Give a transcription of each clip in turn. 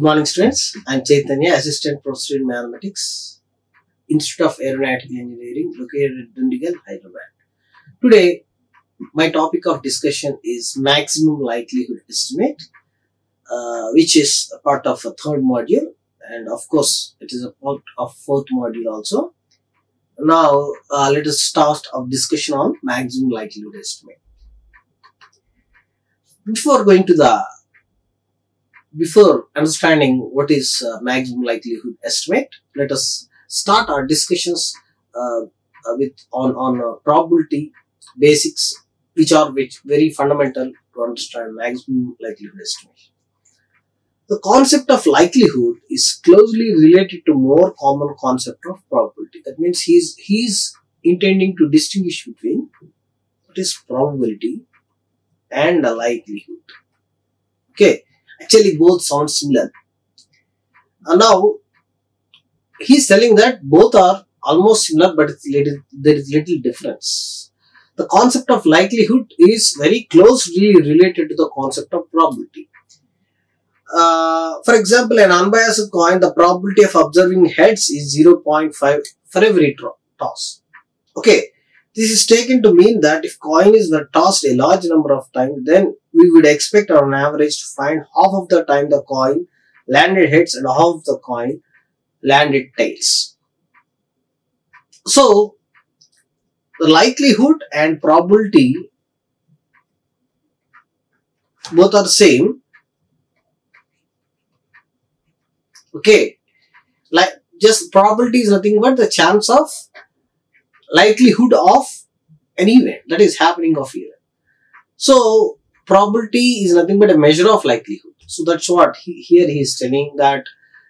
Good morning, students. I'm Chaitanya, Assistant Professor in Mathematics, Institute of Aeronautical Engineering, located at Dundigal, Hyderabad. Today, my topic of discussion is maximum likelihood estimate, uh, which is a part of a third module, and of course, it is a part of fourth module also. Now, uh, let us start our discussion on maximum likelihood estimate. Before going to the before understanding what is uh, maximum likelihood estimate, let us start our discussions uh, uh, with on on uh, probability basics, which are which very fundamental to understand maximum likelihood estimation. The concept of likelihood is closely related to more common concept of probability. That means he's he's intending to distinguish between what is probability and a likelihood. Okay actually both sound similar. And now he's telling that both are almost similar, but little, there is little difference. The concept of likelihood is very closely related to the concept of probability. Uh, for example, an unbiased coin, the probability of observing heads is 0.5 for every toss. Okay, this is taken to mean that if coin is tossed a large number of times, then we would expect on average to find half of the time the coin landed heads and half of the coin landed tails. So, the likelihood and probability both are the same. Okay, like just probability is nothing but the chance of likelihood of an event that is happening of event. So probability is nothing but a measure of likelihood. So that's what he, here he is telling that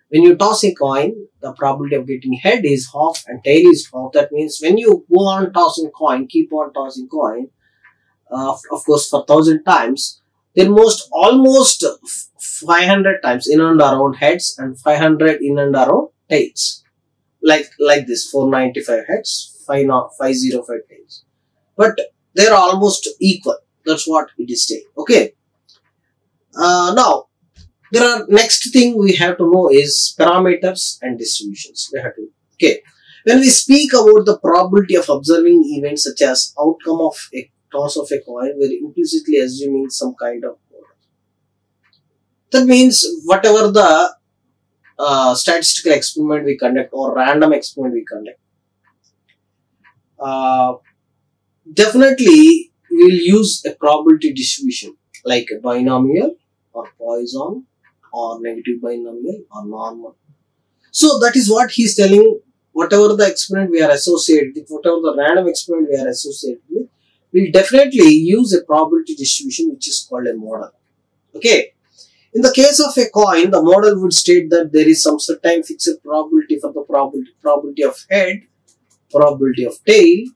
when you toss a coin, the probability of getting head is half and tail is half. That means when you go on tossing coin, keep on tossing coin, uh, of course for thousand times, then most almost 500 times in and around heads and 500 in and around tails. Like, like this 495 heads, 505 tails. But they are almost equal. That's what it is saying. Okay. Uh, now, there are next thing we have to know is parameters and distributions. We have to, okay. When we speak about the probability of observing events such as outcome of a toss of a coin, we're implicitly assuming some kind of model. That means whatever the uh, statistical experiment we conduct or random experiment we conduct, uh, definitely we'll use a probability distribution like a binomial or Poisson or negative binomial or normal. So that is what he's telling whatever the experiment we are associated with, whatever the random experiment we are associated with, we'll definitely use a probability distribution which is called a model. Okay. In the case of a coin, the model would state that there is some certain fixed probability for the probability, probability of head, probability of tail.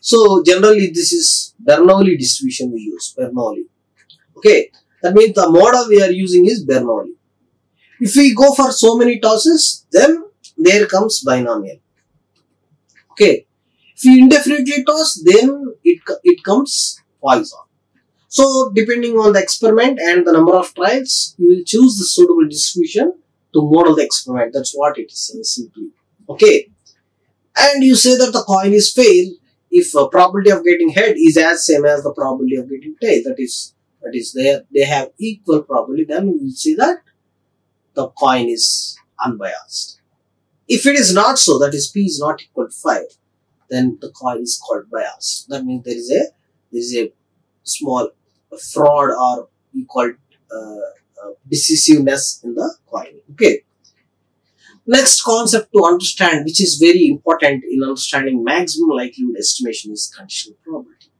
So generally this is Bernoulli distribution we use, Bernoulli. Okay, that means the model we are using is Bernoulli. If we go for so many tosses, then there comes binomial. Okay, if we indefinitely toss, then it, it comes Poisson. So depending on the experiment and the number of trials, you will choose the suitable distribution to model the experiment. That's what it is simply. Okay. And you say that the coin is fail if a probability of getting head is as same as the probability of getting tail, that is, that is there, they have equal probability, then we will see that the coin is unbiased. If it is not so, that is P is not equal to 5, then the coin is called biased. That means there is a, there is a small fraud or we call uh, uh, decisiveness in the coin. Okay. Next concept to understand, which is very important in understanding maximum likelihood estimation is conditional probability.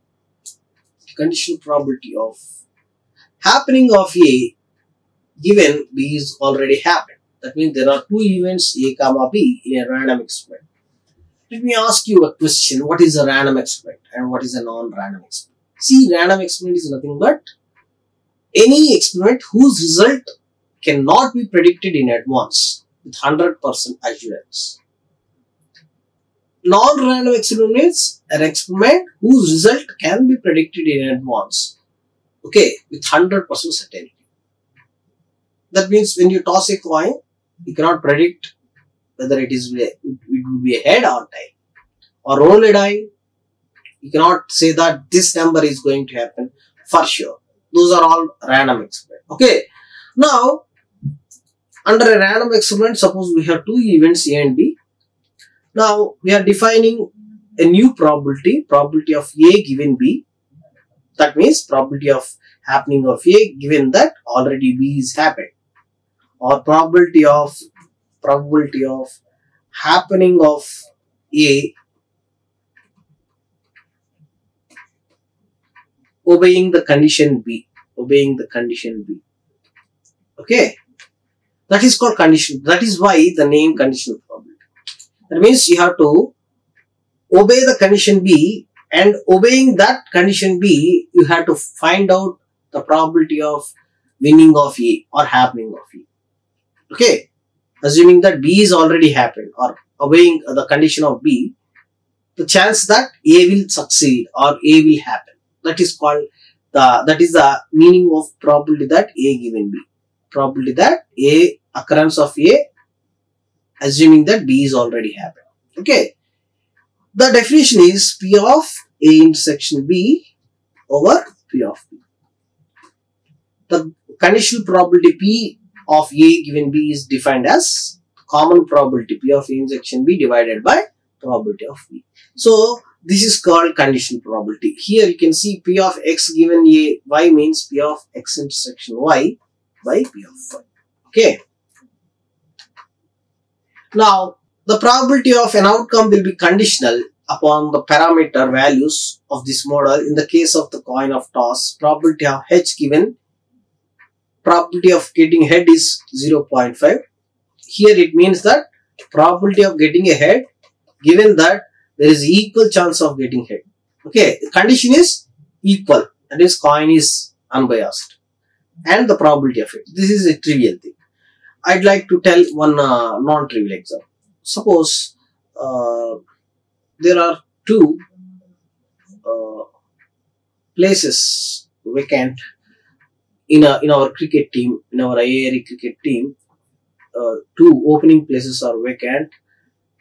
Conditional probability of happening of A given B is already happened. That means there are two events A comma B in a random experiment. Let me ask you a question. What is a random experiment and what is a non-random experiment? See, random experiment is nothing but any experiment whose result cannot be predicted in advance with 100% assurance. Non-random experiment means an experiment whose result can be predicted in advance. Okay, with 100% certainty. That means when you toss a coin, you cannot predict whether it is it will be a head or tail. Or roll a die, you cannot say that this number is going to happen for sure. Those are all random experiments. Okay. Now, under a random experiment, suppose we have two events A and B. Now, we are defining a new probability, probability of A given B. That means probability of happening of A given that already B is happened. Or probability of probability of happening of A obeying the condition B. Obeying the condition B. Okay. That is called condition. That is why the name conditional probability. That means you have to obey the condition B and obeying that condition B, you have to find out the probability of winning of A or happening of A. Okay. Assuming that B is already happened or obeying the condition of B, the chance that A will succeed or A will happen. That is called the, that is the meaning of probability that A given B. Probability that A occurrence of A assuming that B is already happened. Okay. The definition is P of A intersection B over P of B. The conditional probability P of A given B is defined as common probability P of A intersection B divided by probability of B. So, this is called conditional probability. Here you can see P of X given A, Y means P of X intersection Y by P of Y. Okay. Now, the probability of an outcome will be conditional upon the parameter values of this model. In the case of the coin of toss, probability of H given, probability of getting head is 0.5. Here it means that probability of getting a head given that there is equal chance of getting head. Okay, the condition is equal. That is coin is unbiased. And the probability of it. This is a trivial thing. I'd like to tell one uh, non-trivial example. Suppose uh, there are two uh, places vacant in a, in our cricket team, in our IARE cricket team. Uh, two opening places are vacant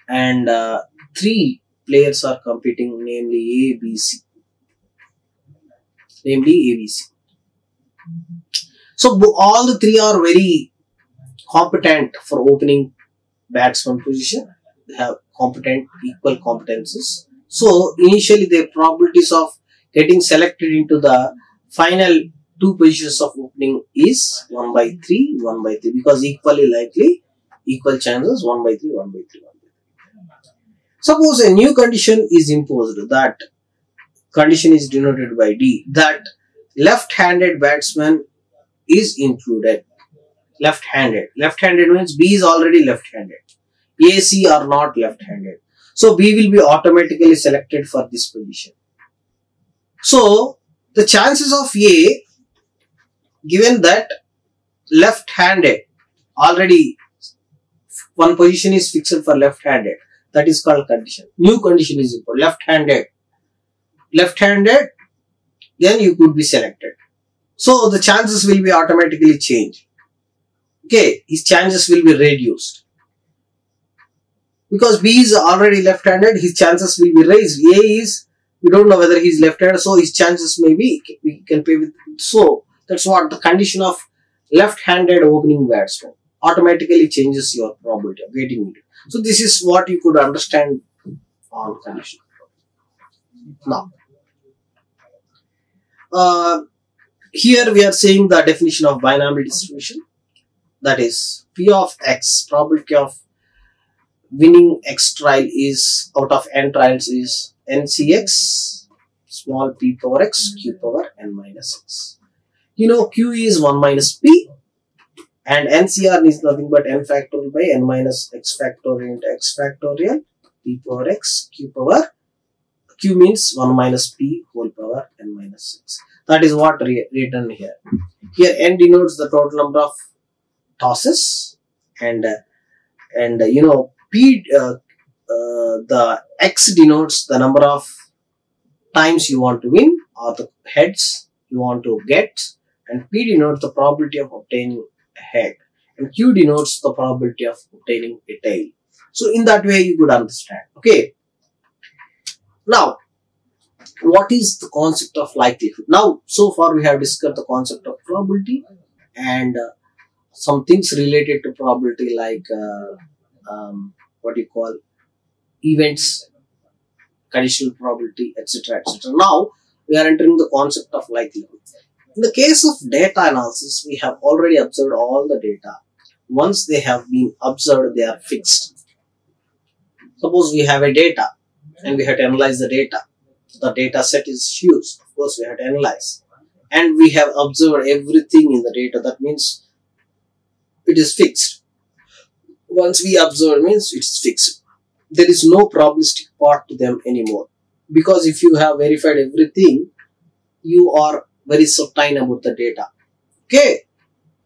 and uh, three players are competing, namely A, B, C. Namely A, B, C. So all the three are very competent for opening batsman position. They have competent, equal competences. So initially the probabilities of getting selected into the final two positions of opening is 1 by 3, 1 by 3 because equally likely, equal chances 1 by 3, 1 by 3, 1 by 3. Suppose a new condition is imposed that condition is denoted by D that left-handed batsman is included. Left-handed. Left-handed means B is already left-handed. A, C are not left-handed. So B will be automatically selected for this position. So the chances of A given that left-handed already one position is fixed for left-handed that is called condition. New condition is equal left-handed. Left-handed, then you could be selected. So the chances will be automatically changed. Okay, his chances will be reduced. Because B is already left-handed, his chances will be raised. A is, we don't know whether he's left-handed, so his chances may be, we can pay with, so that's what the condition of left-handed opening batsman automatically changes your probability of getting it. So this is what you could understand on condition. Now, uh, here we are saying the definition of binomial distribution. That is, P of X, probability of winning X trial is out of N trials is NCX, small p power X, Q power N minus X. You know, Q is 1 minus P and NCR is nothing but n factorial by n minus x factorial into x factorial p power x q power q means 1 minus p whole power n minus 6. That is what written here. Here n denotes the total number of tosses and and you know p uh, uh, the x denotes the number of times you want to win or the heads you want to get and p denotes the probability of obtaining a head and q denotes the probability of obtaining a tail. So in that way you could understand. Okay. Now what is the concept of likelihood? Now so far we have discussed the concept of probability and uh, some things related to probability like uh, um, what you call events conditional probability etc etc now we are entering the concept of likelihood in the case of data analysis we have already observed all the data. Once they have been observed they are fixed. Suppose we have a data and we have to analyze the data. The data set is huge. Of course we have to analyze. And we have observed everything in the data. That means it is fixed. Once we observe means it's fixed. There is no probabilistic part to them anymore. Because if you have verified everything you are very certain about the data. Okay?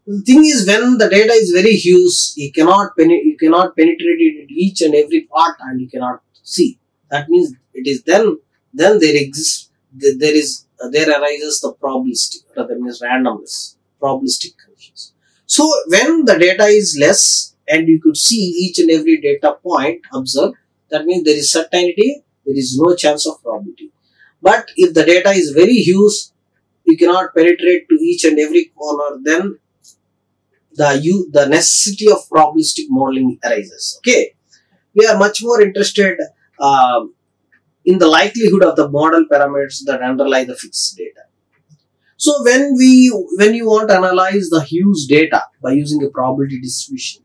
The thing is when the data is very huge you cannot you cannot penetrate it each and every part and you cannot see. That means it is then then there exists there is there arises the probabilistic rather means randomness probabilistic conditions so when the data is less and you could see each and every data point observed that means there is certainty there is no chance of probability but if the data is very huge you cannot penetrate to each and every corner then the you the necessity of probabilistic modeling arises okay we are much more interested um, in the likelihood of the model parameters that underlie the fixed data. So when we when you want to analyze the huge data by using a probability distribution,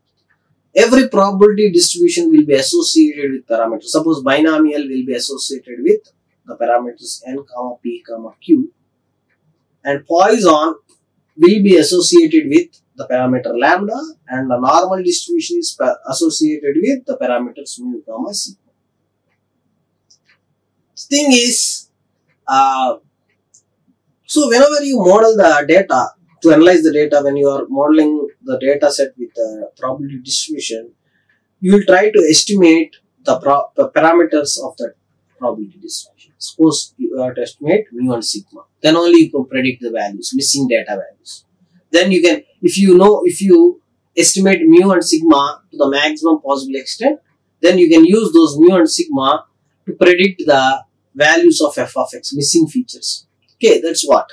every probability distribution will be associated with parameters. Suppose binomial will be associated with the parameters n comma p comma q and Poisson will be associated with the parameter lambda and the normal distribution is associated with the parameters mu comma c thing is, uh, so whenever you model the data, to analyze the data, when you are modeling the data set with the probability distribution, you will try to estimate the, the parameters of that probability distribution. Suppose you have to estimate mu and sigma. Then only you can predict the values, missing data values. Then you can, if you know, if you estimate mu and sigma to the maximum possible extent, then you can use those mu and sigma to predict the values of f of x, missing features. Okay, that's what.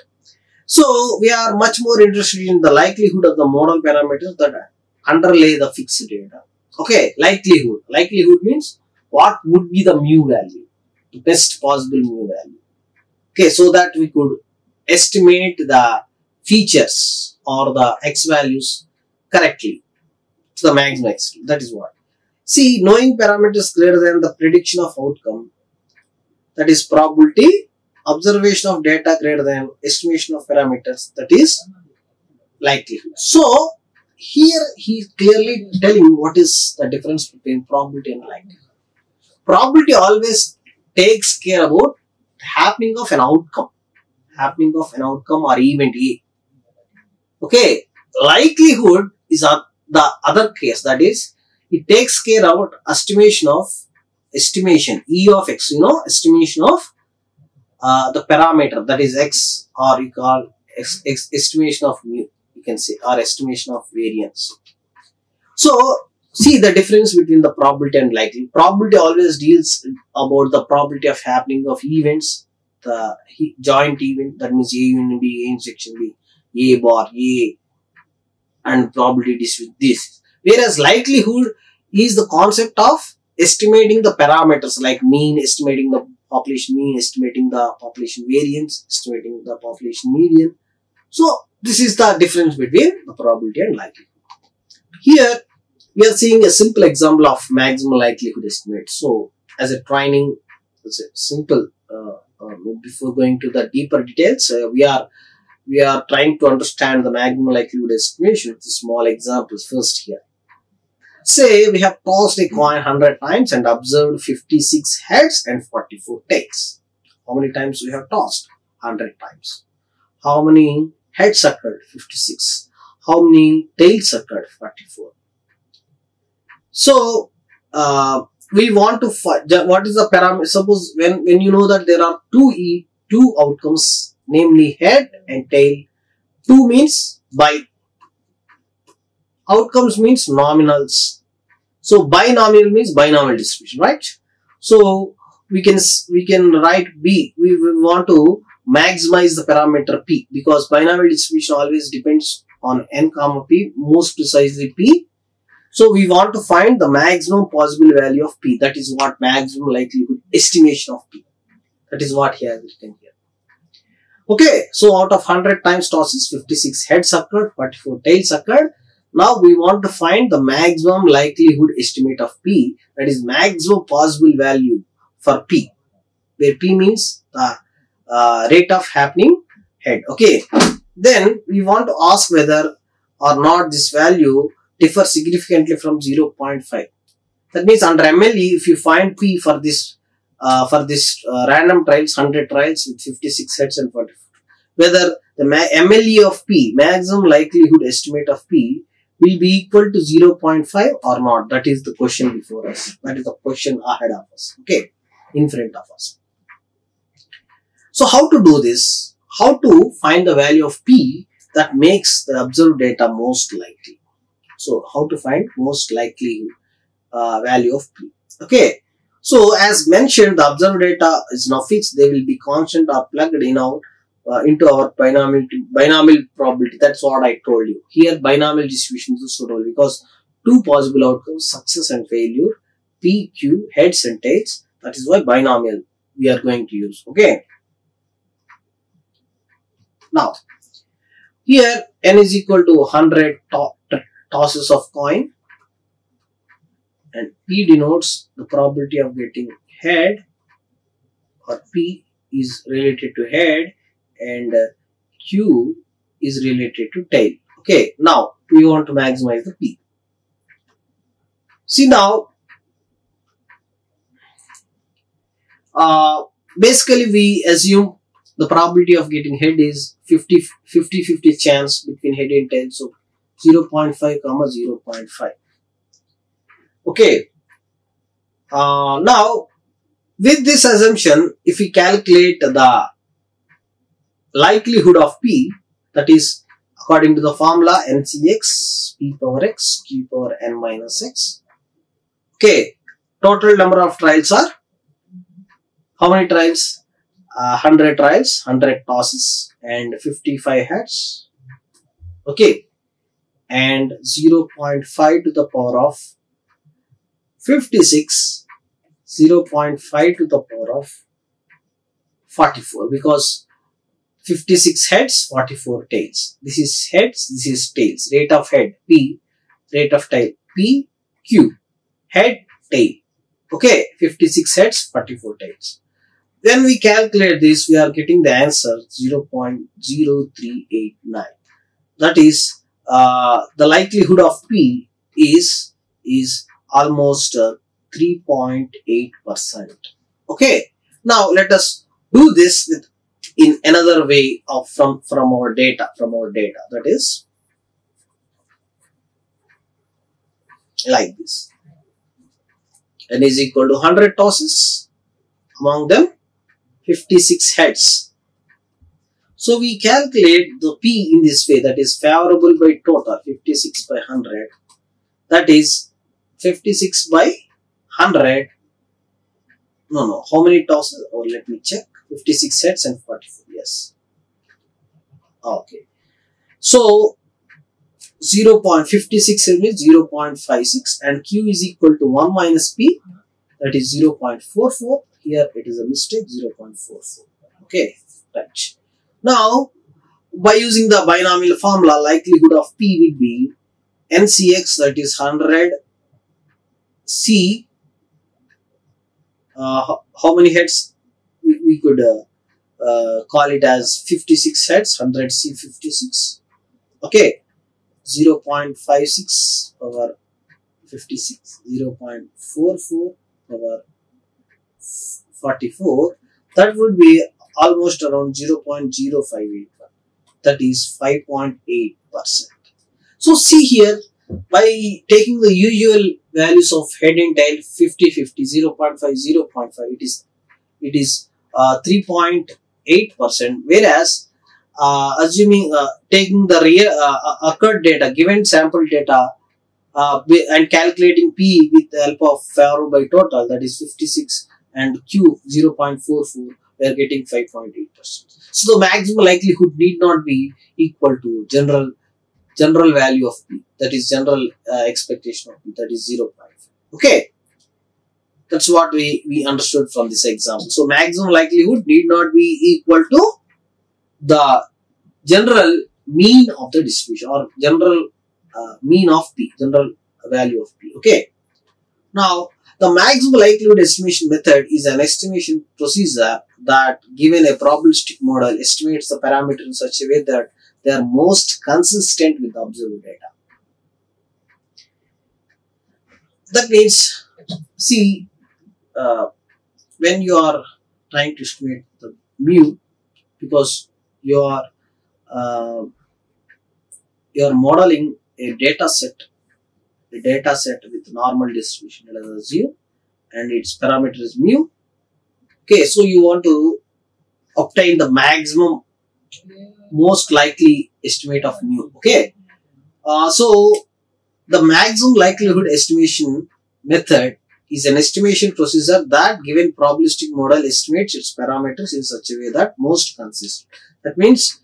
So, we are much more interested in the likelihood of the model parameters that underlay the fixed data. Okay, likelihood. Likelihood means what would be the mu value, the best possible mu value. Okay, so that we could estimate the features or the x values correctly to the maximum extent. That is what. See, knowing parameters greater than the prediction of outcome that is probability observation of data greater than estimation of parameters that is likelihood. So here he is clearly telling you what is the difference between probability and likelihood. Probability always takes care about happening of an outcome happening of an outcome or event a. Okay likelihood is the other case that is it takes care about estimation of estimation e of x you know estimation of uh, the parameter that is x or you call x, x, estimation of mu you can say or estimation of variance. So see the difference between the probability and likely probability always deals about the probability of happening of events the joint event that means a union b a intersection b a bar a and probability is with this. Whereas likelihood is the concept of estimating the parameters like mean, estimating the population mean, estimating the population variance, estimating the population median. So this is the difference between the probability and likelihood. Here we are seeing a simple example of maximum likelihood estimate. So as a training, it's a simple. Uh, uh, before going to the deeper details, uh, we are we are trying to understand the maximum likelihood estimation with small examples first here. Say we have tossed a coin 100 times and observed 56 heads and 44 tails. How many times we have tossed? 100 times. How many heads occurred? 56. How many tails occurred? 44. So, uh, we want to find what is the parameter. Suppose when, when you know that there are two e two outcomes, namely head and tail. Two means by outcomes means nominals. So binomial means binomial distribution, right? So we can we can write B. We, want to maximize the parameter P because binomial distribution always depends on n comma P, most precisely P. So we want to find the maximum possible value of P. That is what maximum likelihood estimation of P. That is what he has written here. Okay, so out of 100 times tosses, 56 heads occurred, 44 tails occurred. Now we want to find the maximum likelihood estimate of P, that is maximum possible value for P, where P means the uh, rate of happening head. Okay, then we want to ask whether or not this value differs significantly from 0.5. That means under MLE, if you find P for this uh, for this uh, random trials, 100 trials with 56 heads and 44, whether the MLE of P, maximum likelihood estimate of P, will be equal to 0.5 or not. That is the question before us. That is the question ahead of us. Okay, in front of us. So how to do this? How to find the value of P that makes the observed data most likely? So how to find most likely uh, value of P? Okay. So as mentioned, the observed data is now fixed. They will be constant or plugged in out uh, into our binomial binomial probability. That's what I told you. Here binomial distribution is suitable because two possible outcomes, success and failure, P, Q, heads and tails. That is why binomial we are going to use. Okay. Now, here n is equal to 100 to tosses of coin and P denotes the probability of getting head or P is related to head and uh, Q is related to tail. Okay, now we want to maximize the P. See now, uh, basically we assume the probability of getting head is 50 50 50 chance between head and tail so 0.5 comma 0.5 okay uh, now with this assumption if we calculate the likelihood of p that is according to the formula ncx p power x q power n minus x. Okay total number of trials are how many trials? Uh, 100 trials 100 tosses and 55 heads okay and 0.5 to the power of 56 0.5 to the power of 44 because 56 heads, 44 tails. This is heads, this is tails. Rate of head, P. Rate of tail, P, Q. Head, tail. Okay, 56 heads, 44 tails. When we calculate this, we are getting the answer 0.0389. That is, uh, the likelihood of P is, is almost uh, 3.8%. Okay, now let us do this with in another way of from from our data from our data. That is like this. N is equal to 100 tosses among them 56 heads. So we calculate the p in this way that is favorable by total 56 by 100 that is 56 by 100 no no how many tosses? Or oh, let me check 56 sets and 44 yes. Okay. So 0 0.56 means 0 0.56 and q is equal to 1 minus p that is 0 0.44 here it is a mistake 0 0.44 okay right now by using the binomial formula likelihood of p will be ncx that is 100 c uh, how many heads we could uh, uh, call it as 56 heads 100 c 56 okay 0 0.56 over 56 0 0.44 over 44 that would be almost around 0 0.058 that is 5.8 percent. So see here by taking the usual values of head and tail 50 50 0 0.5 0 0.5 it is it is 3.8 uh, percent whereas uh, assuming uh, taking the real occurred data given sample data and calculating P with the help of Faro by total that is 56 and Q 0.44 we are getting 5.8%. So the maximum likelihood need not be equal to general general value of P that is general uh, expectation of P that is 0.5. Okay. That's what we, we understood from this example. So maximum likelihood need not be equal to the general mean of the distribution or general uh, mean of P, general value of P. Okay. Now, the maximum likelihood estimation method is an estimation procedure that given a probabilistic model estimates the parameter in such a way that they are most consistent with the observed data. That means, see, uh, when you are trying to estimate the mu, because you are uh, you are modeling a data set, a data set with normal distribution as u, and its parameter is mu. Okay, so you want to obtain the maximum, most likely estimate of mu. Okay, uh, so the maximum likelihood estimation method is an estimation procedure that given probabilistic model estimates its parameters in such a way that most consistent. That means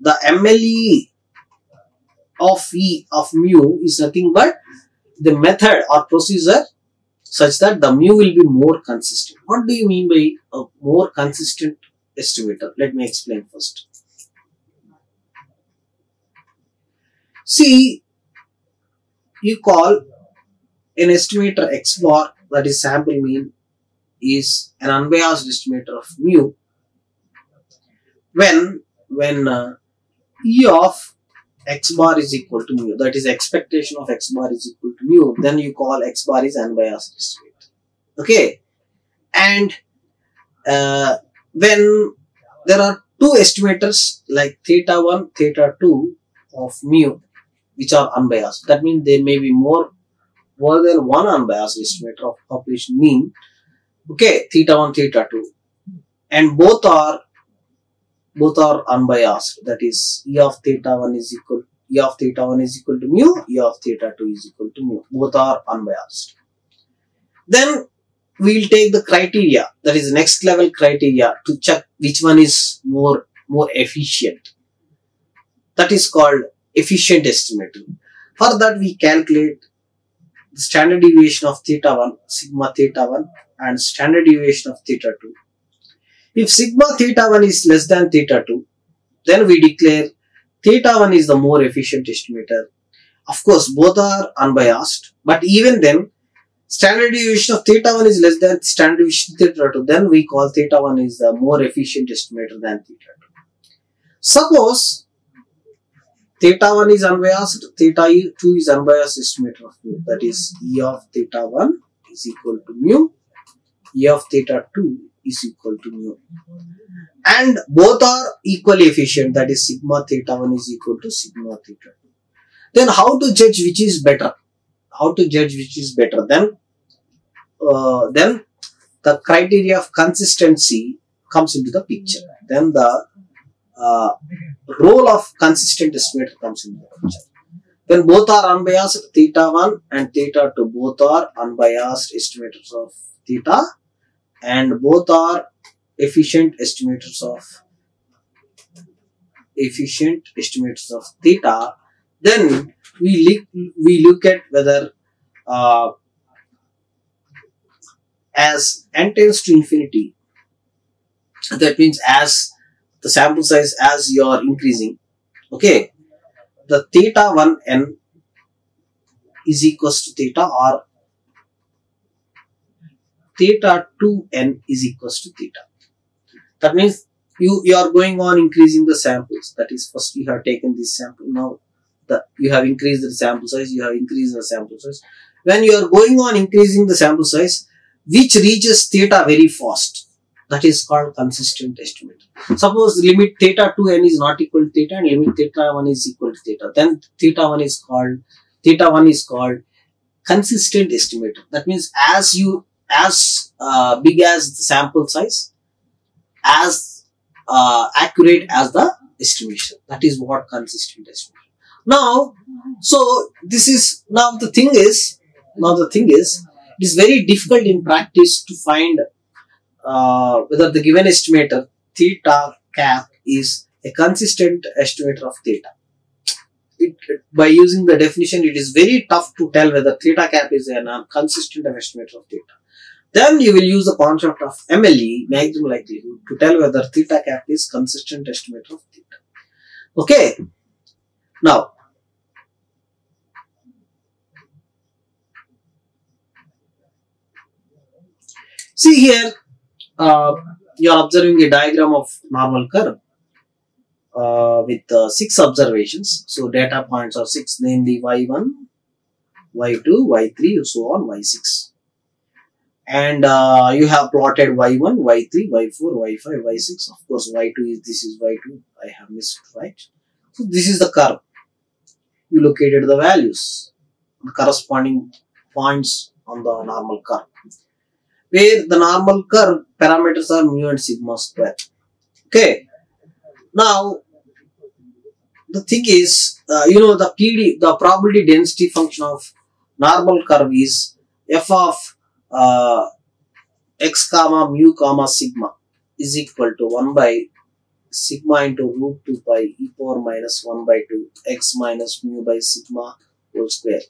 the MLE of E of mu is nothing but the method or procedure such that the mu will be more consistent. What do you mean by a more consistent estimator? Let me explain first. See, you call an estimator x bar that is sample mean is an unbiased estimator of mu when when uh, e of x bar is equal to mu, that is expectation of x bar is equal to mu, then you call x bar is unbiased estimate. Okay. And uh, when there are two estimators like theta 1, theta 2 of mu, which are unbiased. That means there may be more, more than one unbiased estimator of population mean. Okay, theta 1, theta 2. And both are both are unbiased. That is, E of theta 1 is equal, E of theta 1 is equal to mu, E of theta 2 is equal to mu. Both are unbiased. Then we will take the criteria, that is next level criteria to check which one is more, more efficient. That is called efficient estimating. For that we calculate the standard deviation of theta 1, sigma theta 1 and standard deviation of theta 2 if sigma theta 1 is less than theta 2, then we declare theta 1 is the more efficient estimator. Of course, both are unbiased, but even then, standard deviation of theta 1 is less than standard deviation theta 2, then we call theta 1 is the more efficient estimator than theta 2. Suppose theta 1 is unbiased, theta 2 is unbiased estimate of mu, that is E of theta 1 is equal to mu, E of theta 2 is equal to mu. And both are equally efficient that is sigma theta 1 is equal to sigma theta 2. Then how to judge which is better? How to judge which is better? Then, uh, then the criteria of consistency comes into the picture. Then the uh, role of consistent estimator comes into the picture. Then both are unbiased, theta 1 and theta 2 both are unbiased estimators of theta and both are efficient estimators of efficient estimators of theta then we look we look at whether uh, as n tends to infinity that means as the sample size as you are increasing okay the theta 1 n is equals to theta or theta 2n is equals to theta. That means you, you are going on increasing the samples. That is first you have taken this sample. Now the, you have increased the sample size, you have increased the sample size. When you are going on increasing the sample size, which reaches theta very fast, that is called consistent estimate. Suppose limit theta 2n is not equal to theta and limit theta 1 is equal to theta. Then theta 1 is called, theta 1 is called consistent estimator. That means as you as uh, big as the sample size, as uh, accurate as the estimation. That is what consistent estimation. Now, so this is now the thing is now the thing is it is very difficult in practice to find uh, whether the given estimator theta cap is a consistent estimator of theta. It, by using the definition, it is very tough to tell whether theta cap is a consistent estimator of theta. Then you will use the concept of MLE, maximum likelihood, to tell whether theta cap is consistent estimator of theta. Okay. Now, see here, uh, you are observing a diagram of normal curve uh, with uh, six observations. So data points are six, namely y1, y2, y3, so on, y6. And uh, you have plotted y1, y3, y4, y5, y6. Of course, y2 is this is y2. I have missed right. So this is the curve. You located the values, the corresponding points on the normal curve where the normal curve parameters are mu and sigma square. Okay. Now, the thing is, uh, you know, the PD, the probability density function of normal curve is f of uh, x comma mu comma sigma is equal to 1 by sigma into root 2 pi e power minus 1 by 2 x minus mu by sigma whole square.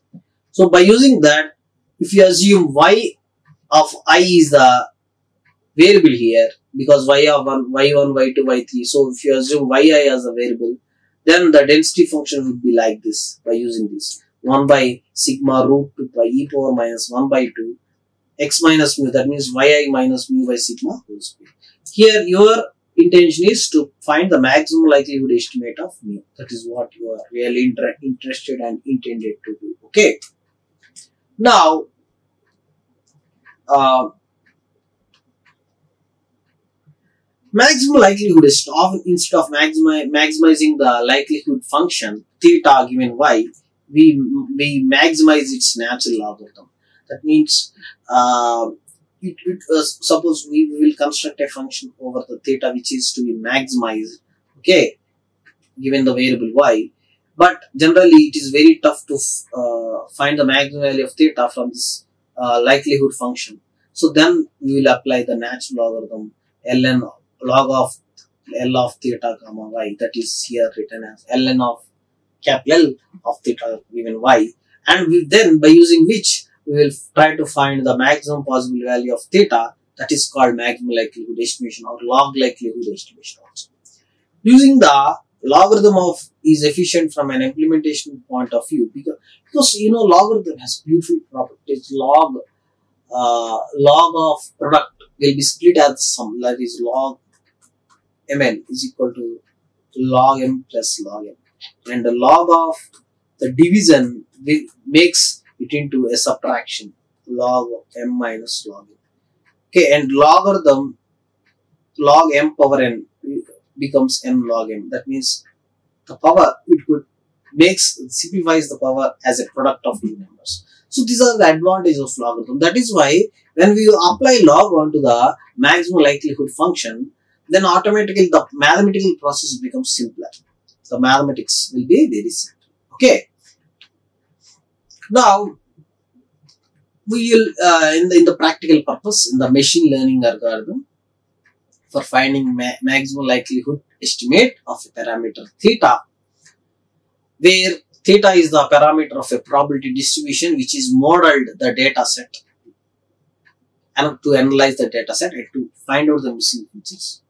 So, by using that, if you assume y of i is the variable here because y of 1, y1, y2, y3. So if you assume yi as a variable, then the density function would be like this by using this 1 by sigma root 2 pi e power minus 1 by 2 x minus mu that means yi minus mu by sigma whole square. Here your intention is to find the maximum likelihood estimate of mu. That is what you are really inter interested and intended to do. Okay. Now uh, maximum likelihood is often instead of maximi maximizing the likelihood function theta given y, we, we maximize its natural logarithm. That means uh, it, it, uh, suppose we will construct a function over the theta which is to be maximized, okay, given the variable y. But generally, it is very tough to uh, find the maximum value of theta from this uh, likelihood function. So then we will apply the natural logarithm ln log of L of theta comma y that is here written as ln of capital L of theta given y and we, then by using which we will try to find the maximum possible value of theta that is called maximum likelihood estimation or log likelihood estimation also. Using the logarithm of is efficient from an implementation point of view. Because, because you know logarithm has beautiful properties. Log uh, log of product will be split as sum. That is log mn is equal to log m plus log m and the log of the division makes it into a subtraction. Log m minus log m okay and logarithm log m power n becomes m log m. That means the power it could makes simplifies the power as a product of two numbers. So these are the advantages of logarithm. That is why when we apply log onto the maximum likelihood function then automatically the mathematical process becomes simpler. The mathematics will be very simple. Okay. Now we will uh, in, the, in the practical purpose in the machine learning algorithm for finding ma maximum likelihood estimate of a parameter theta where theta is the parameter of a probability distribution which is modeled the data set and to analyze the data set and to find out the missing features.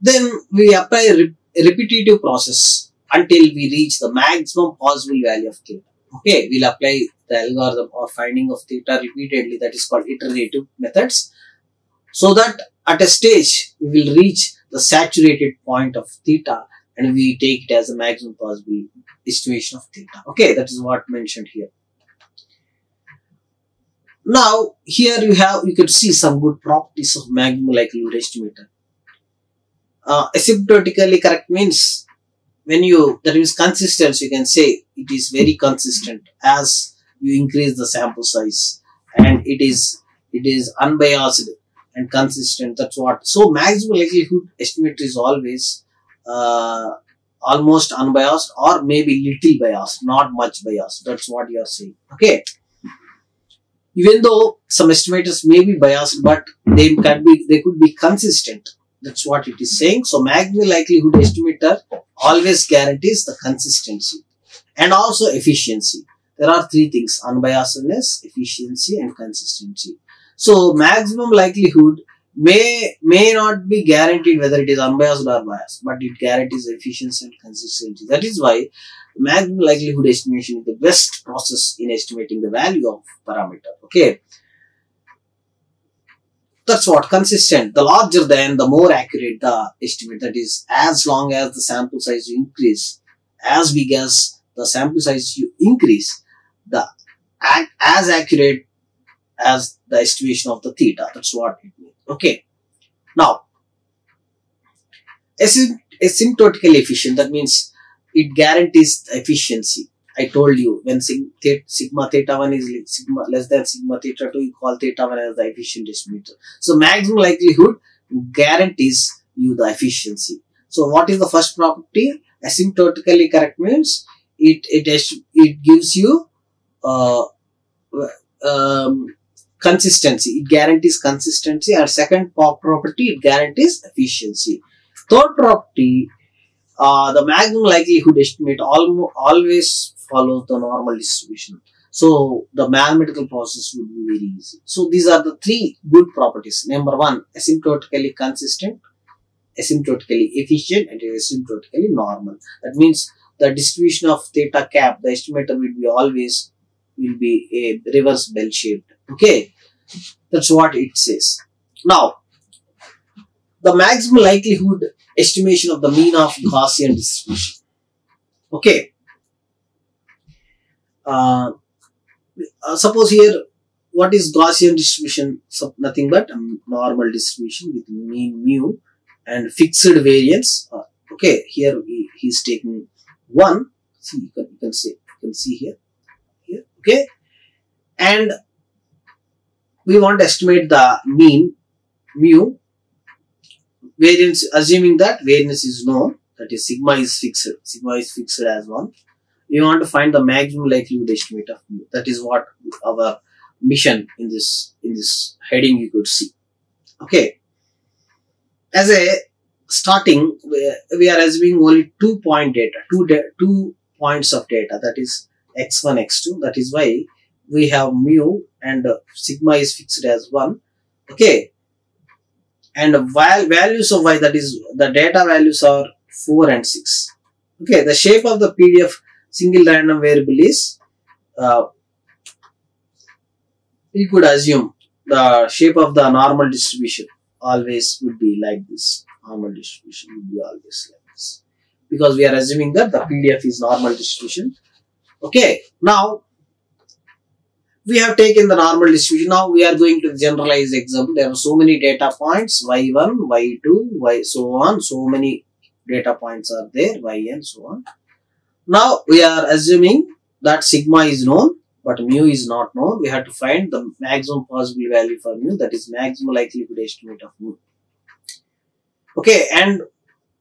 Then we apply a, re a repetitive process until we reach the maximum possible value of theta. Okay, we'll apply the algorithm or finding of theta repeatedly that is called iterative methods so that at a stage we will reach the saturated point of theta and we take it as the maximum possible estimation of theta. Okay, that is what mentioned here. Now, here you have, you can see some good properties of maximum likelihood estimator. Uh, asymptotically correct means when you, that means consistent, you can say it is very consistent as you increase the sample size and it is, it is unbiased and consistent. That's what. So maximum likelihood estimator is always uh, almost unbiased or maybe little biased, not much biased. That's what you are saying. Okay. Even though some estimators may be biased, but they can be they could be consistent. That's what it is saying. So maximum likelihood estimator always guarantees the consistency and also efficiency. There are three things unbiasedness, efficiency, and consistency. So maximum likelihood may may not be guaranteed whether it is unbiased or biased, but it guarantees efficiency and consistency. That is why maximum likelihood estimation is the best process in estimating the value of parameter. Okay. That's what consistent. The larger than, the more accurate the estimate. That is, as long as the sample size you increase, as big as the sample size you increase, the as accurate as the estimation of the theta. That's what it means. Okay. Now, asymptotically efficient, that means it guarantees efficiency. I told you when sigma theta 1 is sigma less than sigma theta 2, you call theta 1 as the efficient estimator. So, maximum likelihood guarantees you the efficiency. So, what is the first property? Asymptotically correct means it, it, it gives you uh, um, consistency. It guarantees consistency. our second property, it guarantees efficiency. Third property, uh, the maximum likelihood estimate almost always follows the normal distribution. So the mathematical process would be very easy. So these are the three good properties. Number one, asymptotically consistent, asymptotically efficient, and asymptotically normal. That means the distribution of theta cap, the estimator will be always will be a reverse bell shaped. Okay, that's what it says. Now, the maximum likelihood estimation of the mean of Gaussian distribution. Okay. Uh, uh, suppose here, what is Gaussian distribution? So nothing but a normal distribution with mean mu and fixed variance. Uh, okay, here he, is taking one. See, you can, you can see, you can see here, here. Okay, and we want to estimate the mean mu. Variance assuming that variance is known that is sigma is fixed sigma is fixed as 1 we want to find the maximum likelihood estimate of mu. That is what our mission in this in this heading you could see. Okay. As a starting we are assuming only two point data two two points of data. That is x1 x2 that is why we have mu and sigma is fixed as 1 okay. And while values of y that is the data values are 4 and 6 okay. The shape of the pdf single random variable is uh, we could assume the shape of the normal distribution always would be like this. Normal distribution would be always like this. Because we are assuming that the pdf is normal distribution. Okay. Now we have taken the normal distribution. Now we are going to generalize example. There are so many data points, y1, y2, y so on. So many data points are there, y and so on. Now we are assuming that sigma is known, but mu is not known. We have to find the maximum possible value for mu, that is maximum likelihood estimate of mu. Okay, and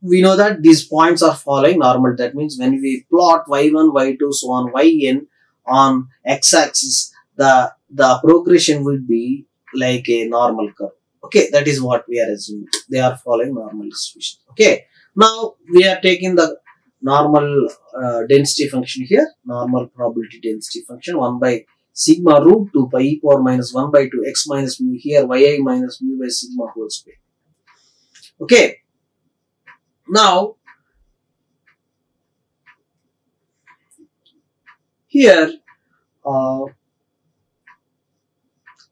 we know that these points are following normal. That means when we plot y1, y2, so on, yn on x-axis, the the progression would be like a normal curve. Okay that is what we are assuming. They are following normal distribution okay now we are taking the normal uh, density function here normal probability density function 1 by sigma root 2 pi e power minus 1 by 2 x minus mu here yi minus mu by sigma whole square. Okay now here uh,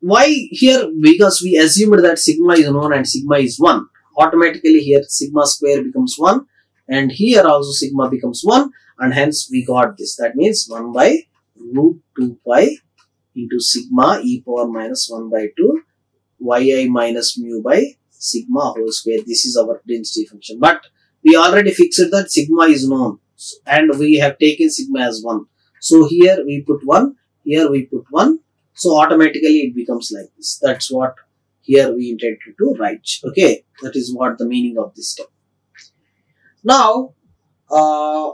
why here? Because we assumed that sigma is known and sigma is 1 automatically here sigma square becomes 1 and here also sigma becomes 1 and hence we got this. That means 1 by root 2 pi into sigma e power minus 1 by 2 yi minus mu by sigma whole square. This is our density function. But we already fixed that sigma is known and we have taken sigma as 1 so here we put 1 here we put 1 so automatically it becomes like this. That's what here we intended to write. Okay, that is what the meaning of this step. Now, uh,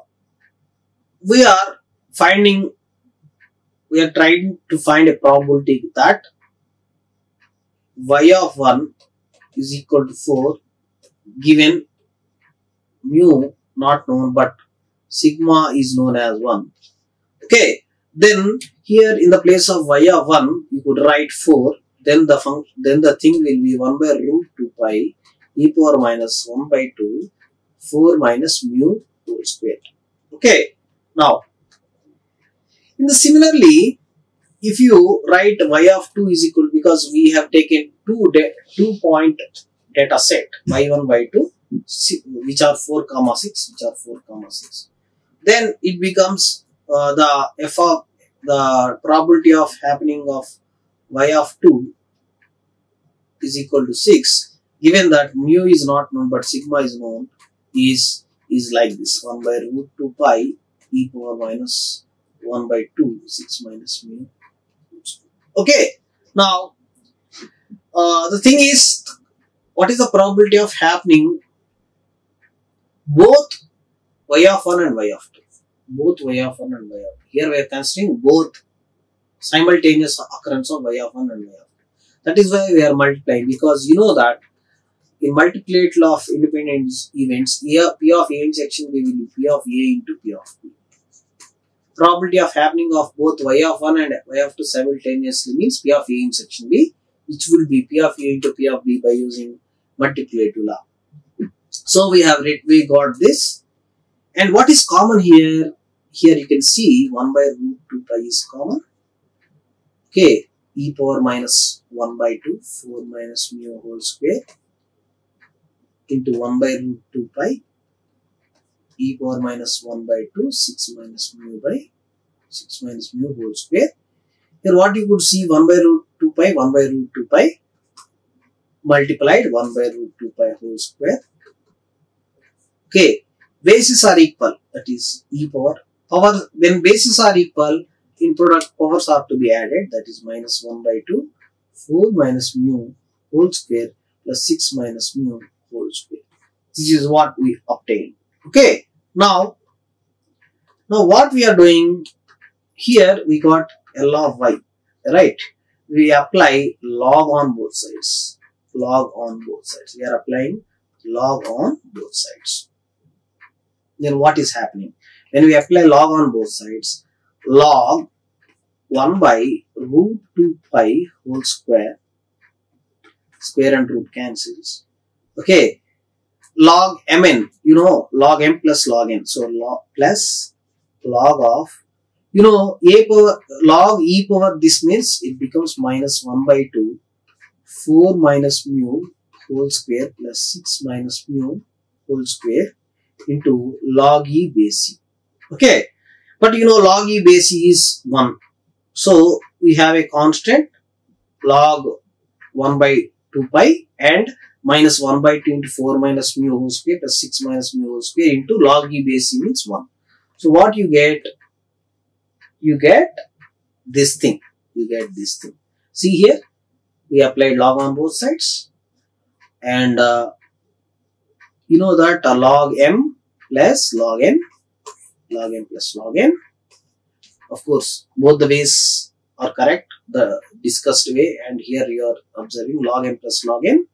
we are finding we are trying to find a probability that y of 1 is equal to 4 given mu not known but sigma is known as 1 okay then here in the place of y of 1 you could write 4 then the function then the thing will be 1 by root 2 pi e power minus 1 by 2 4 minus mu whole square. Okay now in the similarly if you write y of 2 is equal because we have taken two two point data set y1 y2 which are 4 comma 6 which are 4 comma 6 then it becomes uh, the f of the probability of happening of y of 2 is equal to 6 given that mu is not known but sigma is known is is like this. 1 by root 2 pi e power minus 1 by 2 6 minus mu. Okay now uh, the thing is what is the probability of happening both y of 1 and y of 2 both y of 1 and y of 2 here we are considering both simultaneous occurrence of y of 1 and y of 2 that is why we are multiplying because you know that in multiplicate law of independent events, P of A intersection B will be P of A into P of B. Probability of happening of both y of 1 and y of 2 simultaneously means P of A intersection B, which will be P of A into P of B by using multiplicative law. So we have we got this. And what is common here? Here you can see 1 by root 2 pi is common. Okay, e power minus 1 by 2, 4 minus mu whole square into 1 by root 2 pi. E power minus 1 by 2 6 minus mu by 6 minus mu whole square. Here what you could see 1 by root 2 pi 1 by root 2 pi multiplied 1 by root 2 pi whole square. Okay bases are equal that is e power power when bases are equal in product powers are to be added that is minus 1 by 2 4 minus mu whole square plus 6 minus mu whole square. This is what we obtain. Okay. Now, now what we are doing here, we got L of y, right? We apply log on both sides. Log on both sides. We are applying log on both sides. Then what is happening? When we apply log on both sides, log 1 by root 2 pi whole square, square and root cancels. Okay. Log mn you know log m plus log n. So log plus log of you know a power log e power this means it becomes minus 1 by 2 4 minus mu whole square plus 6 minus mu whole square into log e base c okay but you know log e base c is 1 so we have a constant log 1 by 2 pi and minus 1 by 2 into 4 minus mu whole square plus 6 minus mu whole square into log e base c means 1. So what you get? You get this thing. You get this thing. See here, we applied log on both sides and uh, you know that uh, log m plus log n, log m plus log n. Of course, both the ways are correct, the discussed way and here you are observing log m plus log n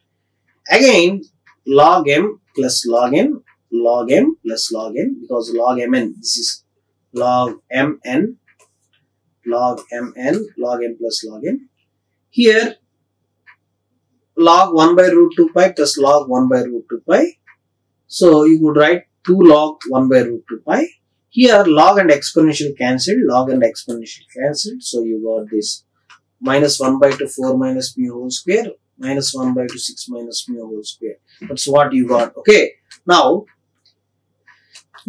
again log m plus log n log m plus log n because log mn this is log mn log mn log m plus log n here log 1 by root 2 pi plus log 1 by root 2 pi. So you could write 2 log 1 by root 2 pi here log and exponential cancelled log and exponential cancelled. So you got this minus 1 by 2 4 minus mu whole square minus 1 by 2 6 minus mu whole square. That's what you got okay? Now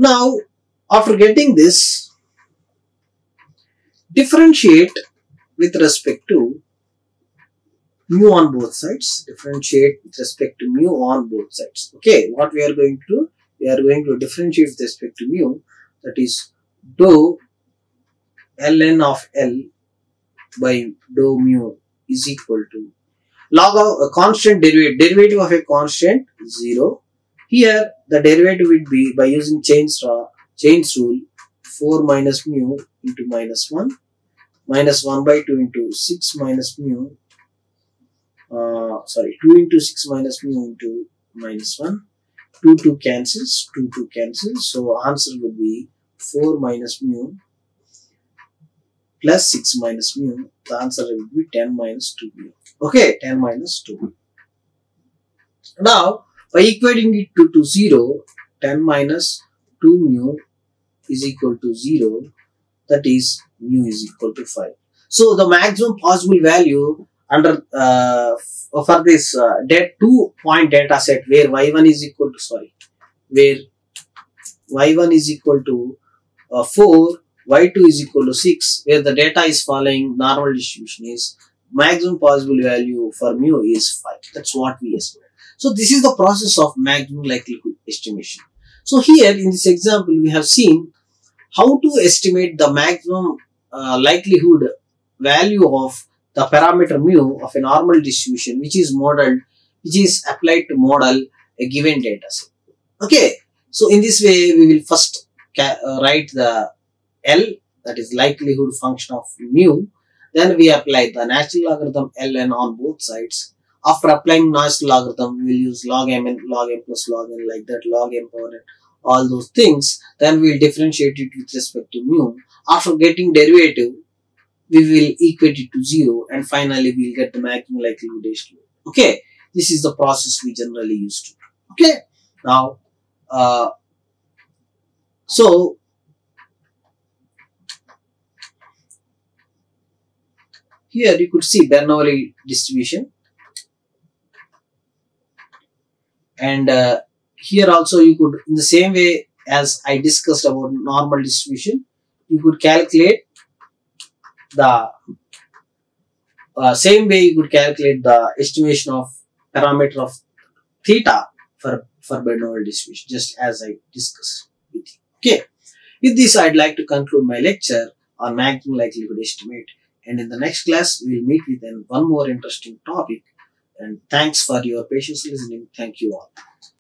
now after getting this differentiate with respect to mu on both sides differentiate with respect to mu on both sides okay? What we are going to do we are going to differentiate with respect to mu that is dou ln of l by dou mu is equal to log of a constant derivative derivative of a constant 0 Here the derivative would be by using chains, chains rule 4 minus mu into minus 1 minus 1 by 2 into 6 minus mu uh, sorry 2 into 6 minus mu into minus 1 2 2 cancels 2 2 cancels. So answer would be 4 minus mu plus 6 minus mu the answer will be 10 minus 2 mu. Okay 10 minus 2 now by equating it to, to 0 10 minus 2 mu is equal to 0 that is mu is equal to 5 so the maximum possible value under uh, for this uh, two point data set where y1 is equal to sorry where y1 is equal to uh, 4 y2 is equal to 6 where the data is following normal distribution is maximum possible value for mu is 5 that's what we estimate. So this is the process of maximum likelihood estimation. So here in this example we have seen how to estimate the maximum uh, likelihood value of the parameter mu of a normal distribution which is modeled which is applied to model a given data set. Okay. So in this way we will first write the l that is likelihood function of mu. Then we apply the natural logarithm ln on both sides. After applying natural logarithm we will use log m and log m plus log n like that log m power n all those things. Then we'll differentiate it with respect to mu. After getting derivative we will equate it to zero and finally we'll get the maximum likelihood estimate okay? This is the process we generally use to okay? Now uh, so here you could see Bernoulli distribution. And uh, here also you could in the same way as I discussed about normal distribution you could calculate the uh, same way you could calculate the estimation of parameter of theta for for Bernoulli distribution just as I discussed okay. With this I'd like to conclude my lecture on maximum likelihood estimate. And in the next class we'll meet with an, one more interesting topic. And thanks for your patience listening. Thank you all.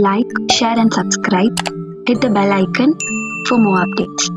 Like, share, and subscribe. Hit the bell icon for more updates.